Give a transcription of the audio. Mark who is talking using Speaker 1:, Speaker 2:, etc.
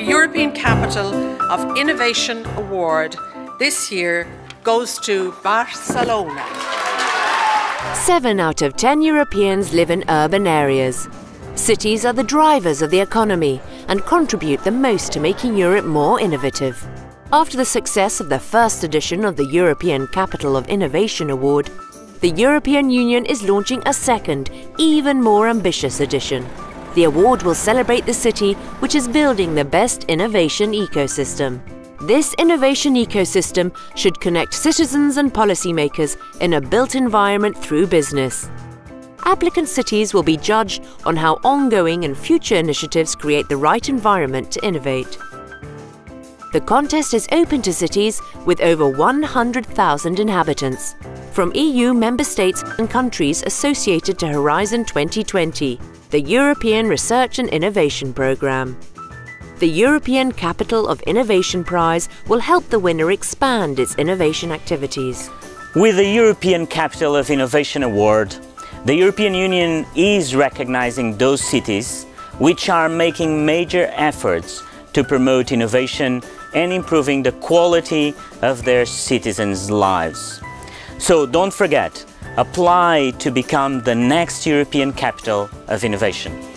Speaker 1: European Capital of Innovation Award this year goes to Barcelona.
Speaker 2: Seven out of ten Europeans live in urban areas. Cities are the drivers of the economy and contribute the most to making Europe more innovative. After the success of the first edition of the European Capital of Innovation Award, the European Union is launching a second, even more ambitious edition. The award will celebrate the city which is building the best innovation ecosystem. This innovation ecosystem should connect citizens and policymakers in a built environment through business. Applicant cities will be judged on how ongoing and future initiatives create the right environment to innovate. The contest is open to cities with over 100,000 inhabitants, from EU member states and countries associated to Horizon 2020, the European Research and Innovation Programme. The European Capital of Innovation Prize will help the winner expand its innovation activities.
Speaker 3: With the European Capital of Innovation Award, the European Union is recognizing those cities which are making major efforts to promote innovation and improving the quality of their citizens' lives. So don't forget, apply to become the next European Capital of Innovation.